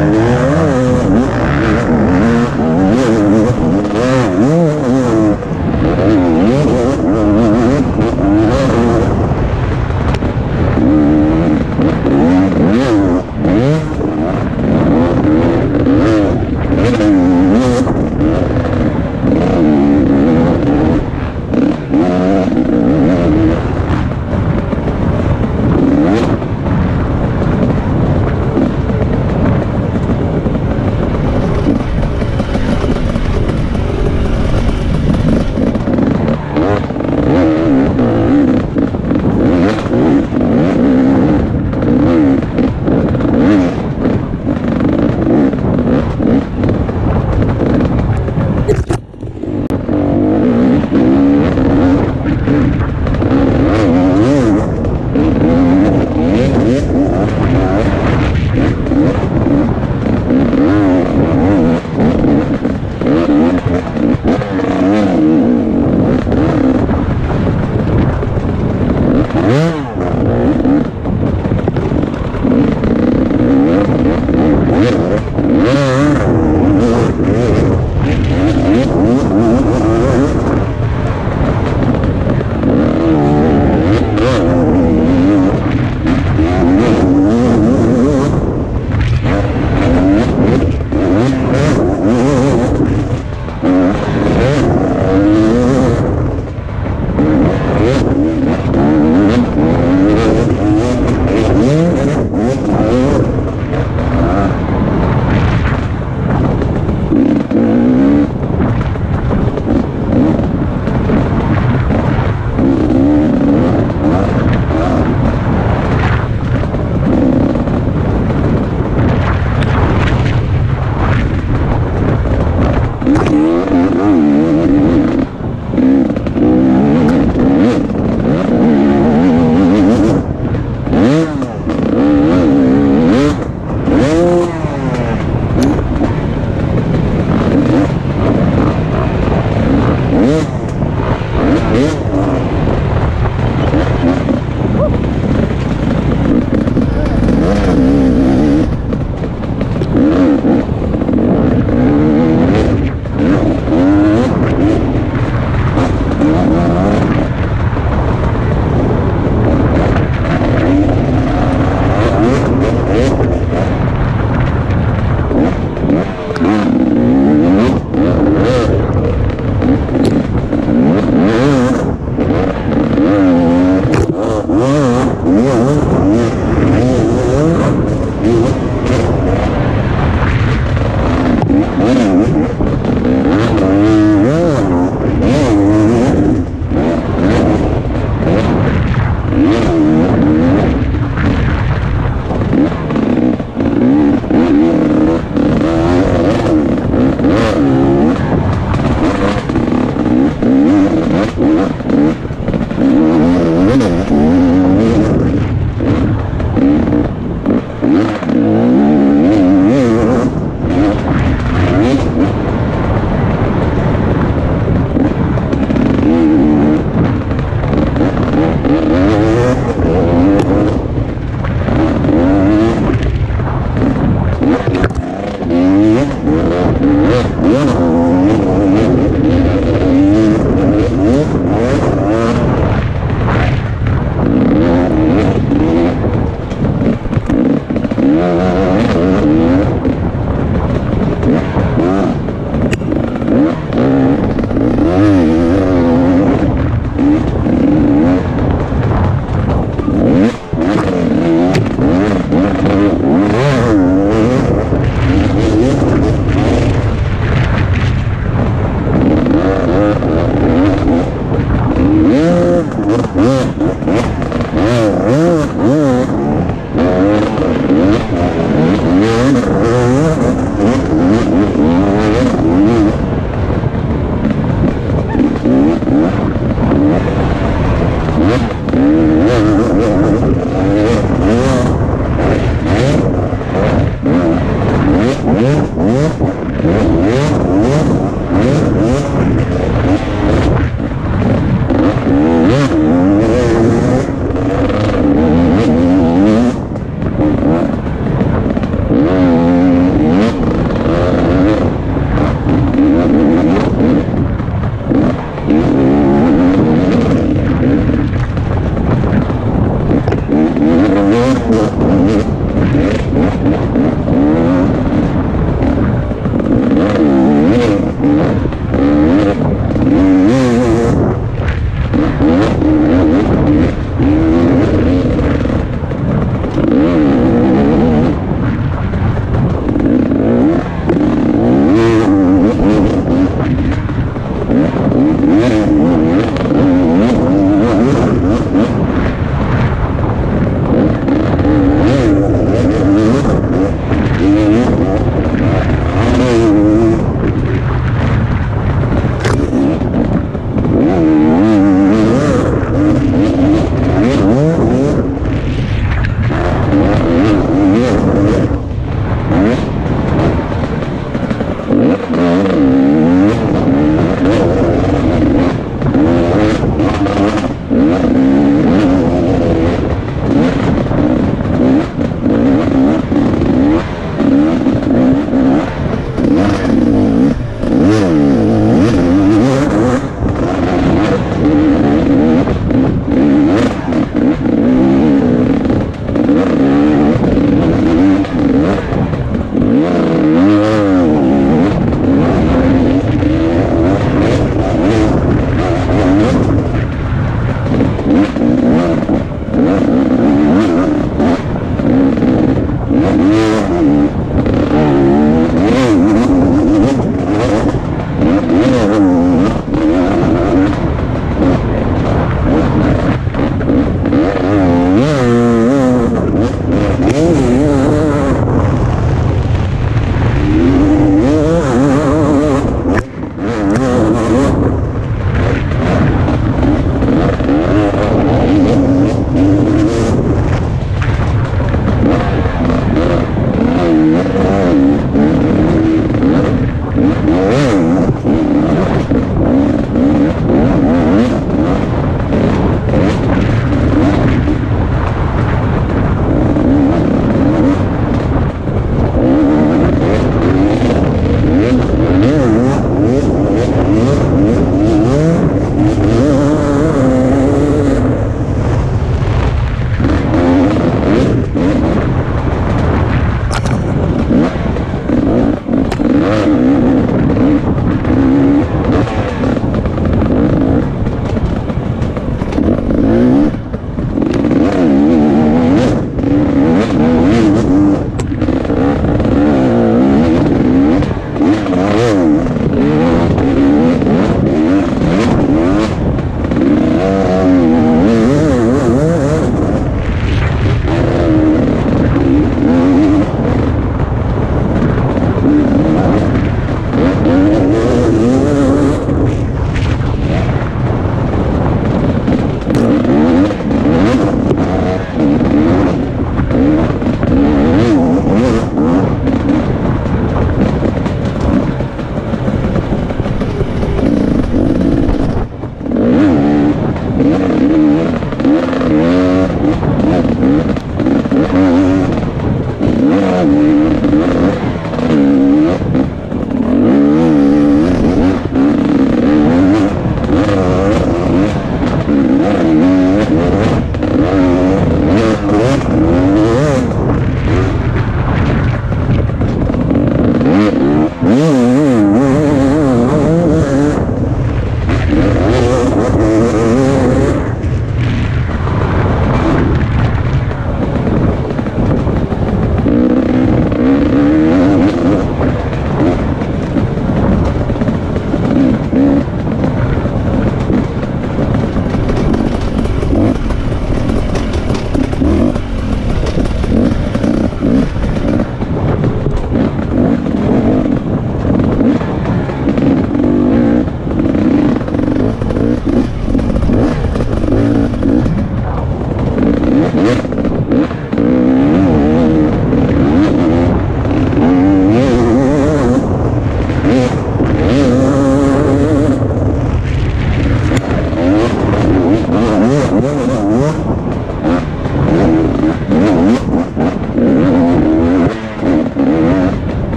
Yeah.